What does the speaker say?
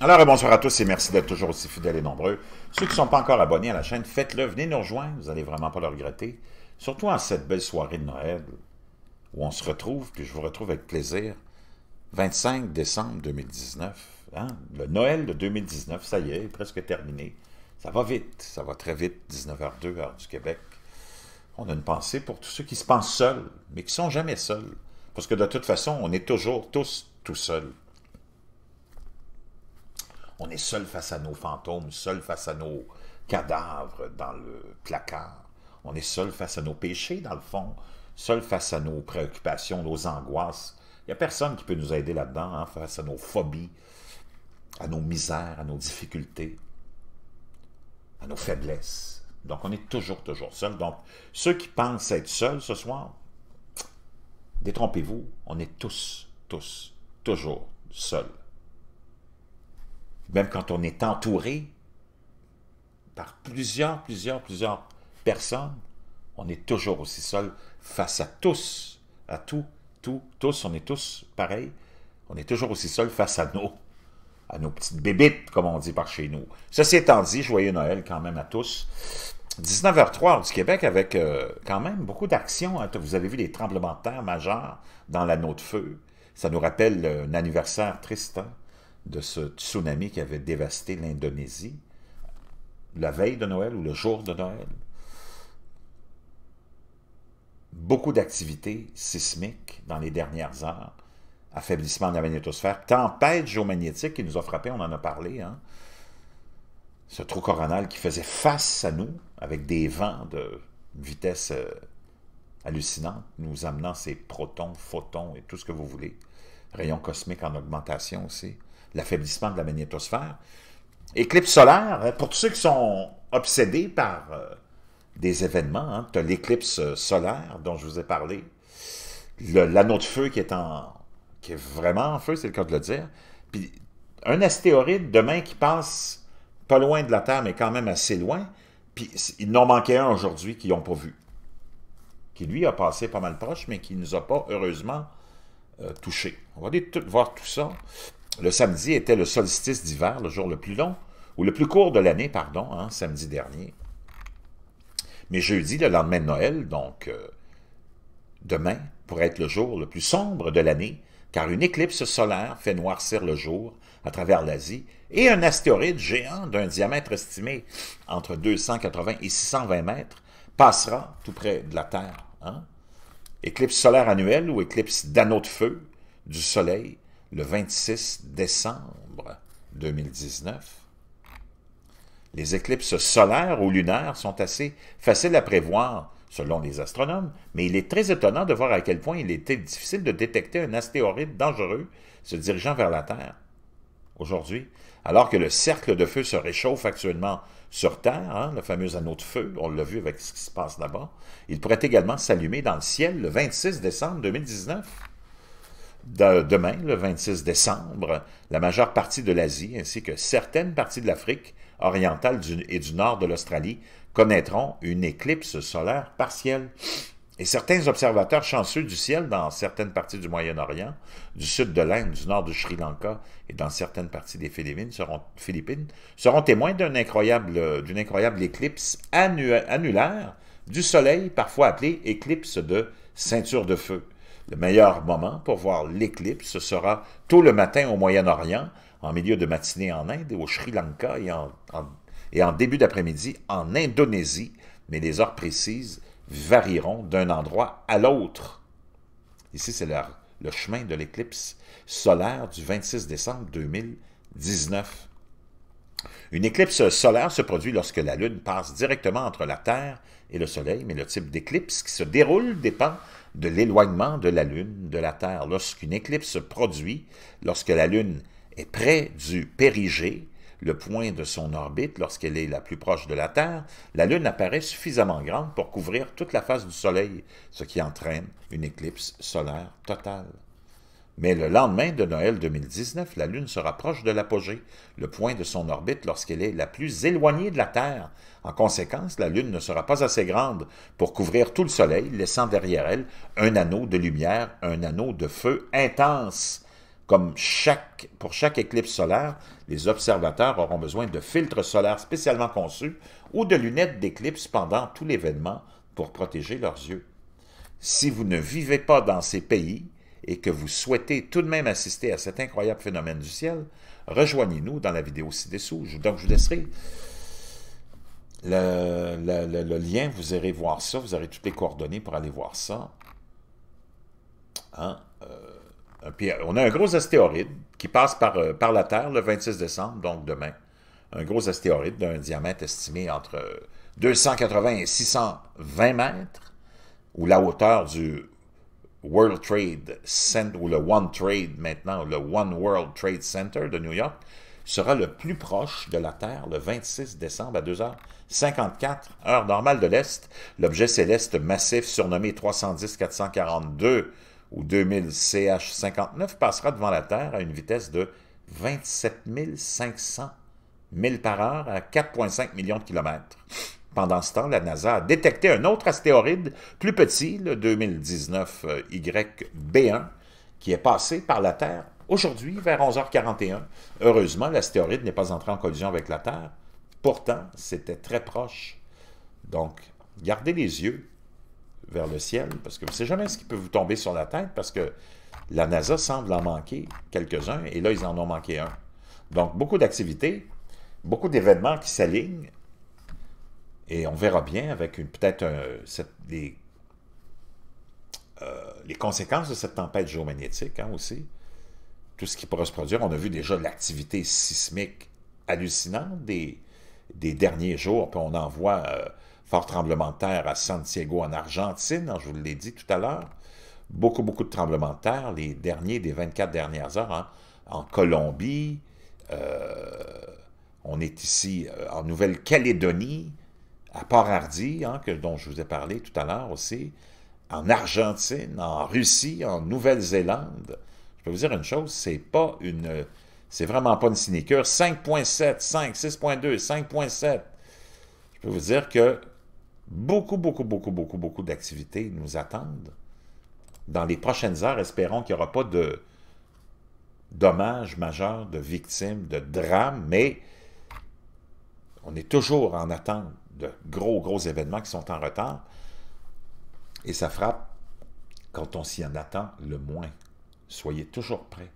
Alors, bonsoir à tous et merci d'être toujours aussi fidèles et nombreux. Ceux qui ne sont pas encore abonnés à la chaîne, faites-le, venez nous rejoindre, vous n'allez vraiment pas le regretter. Surtout en cette belle soirée de Noël, où on se retrouve, puis je vous retrouve avec plaisir, 25 décembre 2019. Hein? Le Noël de 2019, ça y est, presque terminé. Ça va vite, ça va très vite, 19h02, heure du Québec. On a une pensée pour tous ceux qui se pensent seuls, mais qui sont jamais seuls. Parce que de toute façon, on est toujours tous tout seuls. On est seul face à nos fantômes, seul face à nos cadavres dans le placard. On est seul face à nos péchés, dans le fond, seul face à nos préoccupations, nos angoisses. Il n'y a personne qui peut nous aider là-dedans, hein, face à nos phobies, à nos misères, à nos difficultés, à nos faiblesses. Donc, on est toujours, toujours seul. Donc, ceux qui pensent être seuls ce soir, détrompez-vous, on est tous, tous, toujours seuls même quand on est entouré par plusieurs, plusieurs, plusieurs personnes, on est toujours aussi seul face à tous, à tout, tout, tous, on est tous pareils. On est toujours aussi seul face à nos, à nos petites bébites, comme on dit par chez nous. Ceci étant dit, joyeux Noël quand même à tous. 19h03 du Québec avec euh, quand même beaucoup d'actions. Hein. Vous avez vu les tremblements de terre majeurs dans l'anneau de feu. Ça nous rappelle un anniversaire triste. Hein de ce tsunami qui avait dévasté l'Indonésie, la veille de Noël ou le jour de Noël. Beaucoup d'activités sismiques dans les dernières heures, affaiblissement de la magnétosphère, tempête géomagnétique qui nous a frappé, on en a parlé, hein? ce trou coronal qui faisait face à nous avec des vents de vitesse euh, hallucinante, nous amenant ces protons, photons et tout ce que vous voulez, rayons cosmiques en augmentation aussi l'affaiblissement de la magnétosphère. Éclipse solaire, hein, pour tous ceux qui sont obsédés par euh, des événements, hein, tu as l'éclipse solaire dont je vous ai parlé, l'anneau de feu qui est, en, qui est vraiment en feu, c'est le cas de le dire, puis un astéroïde demain qui passe pas loin de la Terre, mais quand même assez loin, puis il n'en manquait un aujourd'hui qu'ils n'ont pas vu, qui lui a passé pas mal proche, mais qui ne nous a pas heureusement euh, touché. On va aller voir tout ça. Le samedi était le solstice d'hiver, le jour le plus long, ou le plus court de l'année, pardon, hein, samedi dernier. Mais jeudi, le lendemain de Noël, donc euh, demain, pourrait être le jour le plus sombre de l'année, car une éclipse solaire fait noircir le jour à travers l'Asie, et un astéroïde géant d'un diamètre estimé entre 280 et 620 mètres passera tout près de la Terre. Hein? Éclipse solaire annuelle ou éclipse d'anneau de feu du Soleil le 26 décembre 2019. Les éclipses solaires ou lunaires sont assez faciles à prévoir selon les astronomes, mais il est très étonnant de voir à quel point il était difficile de détecter un astéroïde dangereux se dirigeant vers la Terre. Aujourd'hui, alors que le cercle de feu se réchauffe actuellement sur Terre, hein, le fameux anneau de feu, on l'a vu avec ce qui se passe là-bas, il pourrait également s'allumer dans le ciel le 26 décembre 2019 demain, le 26 décembre, la majeure partie de l'Asie ainsi que certaines parties de l'Afrique orientale et du nord de l'Australie connaîtront une éclipse solaire partielle. Et certains observateurs chanceux du ciel dans certaines parties du Moyen-Orient, du sud de l'Inde, du nord du Sri Lanka et dans certaines parties des Philippines seront, témoins d'une incroyable, incroyable éclipse annulaire du Soleil, parfois appelée éclipse de ceinture de feu. Le meilleur moment pour voir l'éclipse sera tôt le matin au Moyen-Orient, en milieu de matinée en Inde et au Sri Lanka et en, début d'après-midi en Indonésie, mais les heures précises varieront d'un endroit à l'autre. Ici, c'est le chemin de l'éclipse solaire du 26 décembre 2019. Une éclipse solaire se produit lorsque la Lune passe directement entre la Terre et le Soleil, mais le type d'éclipse qui se déroule dépend de l'éloignement de la Lune de la Terre. Lorsqu'une éclipse se produit, lorsque la Lune près du périgée, le point de son orbite, lorsqu'elle est la plus proche de la Terre, la Lune apparaît suffisamment grande pour couvrir toute la face du Soleil, ce qui entraîne une éclipse solaire totale. Mais le lendemain de Noël 2019, la Lune se rapproche de l'apogée, le point de son orbite lorsqu'elle est la plus éloignée de la Terre. En conséquence, la Lune ne sera pas assez grande pour couvrir tout le Soleil, laissant derrière elle un anneau de lumière, un anneau de feu intense. Comme pour chaque éclipse solaire, les observateurs auront besoin de filtres solaires spécialement conçus ou de lunettes d'éclipse pendant tout l'événement pour protéger leurs yeux. Si vous ne vivez pas dans ces pays, et que vous souhaitez tout de même assister à cet incroyable phénomène du ciel, rejoignez-nous dans la vidéo ci-dessous. Donc, je vous laisserai le, lien, vous irez voir ça, vous aurez toutes les coordonnées pour aller voir ça. Hein? Euh, on a un gros astéroïde qui passe par, euh, par la Terre le 26 décembre, donc demain. Un gros astéroïde d'un diamètre estimé entre 280 et 620 mètres, ou la hauteur du World Trade Center, ou le One Trade maintenant, le One World Trade Center de New York, sera le plus proche de la Terre le 26 décembre à 2h54, heure normale de l'Est. L'objet céleste massif surnommé 310-442 ou 2000 CH59 passera devant la Terre à une vitesse de 27 500 000 par heure à 4,5 millions de kilomètres. Pendant ce temps, la NASA a détecté un autre astéroïde plus petit, le 2019 YB1, qui est passé par la Terre aujourd'hui vers 11h41. Heureusement, l'astéroïde n'est pas entré en collision avec la Terre. Pourtant, c'était très proche. Donc, gardez les yeux vers le ciel, parce que vous ne savez jamais ce qui peut vous tomber sur la tête, parce que la NASA semble en manquer quelques-uns, et là, ils en ont manqué un. Donc, beaucoup d'activités, beaucoup d'événements qui s'alignent, et on verra bien avec peut-être les, euh, les conséquences de cette tempête géomagnétique hein, aussi. Tout ce qui pourra se produire. On a vu déjà l'activité sismique hallucinante des, des derniers jours. Puis on en voit euh, fort tremblement de terre à Santiago en Argentine, hein, je vous l'ai dit tout à l'heure. Beaucoup, beaucoup de tremblements de terre, les derniers des 24 dernières heures, hein, en Colombie. Euh, on est ici en Nouvelle-Calédonie, à Port-Hardy, hein, dont je vous ai parlé tout à l'heure aussi, en Argentine, en Russie, en Nouvelle-Zélande. Je peux vous dire une chose, c'est pas une... C'est vraiment pas une sinécure. 5.7, 5, 6.2, 5.7. Je peux vous dire que beaucoup, beaucoup, beaucoup, beaucoup, beaucoup d'activités nous attendent. Dans les prochaines heures, espérons qu'il n'y aura pas de dommages majeurs, de victimes, de drames, mais on est toujours en attente de gros, gros événements qui sont en retard. Et ça frappe quand on s'y en attend le moins. Soyez toujours prêts.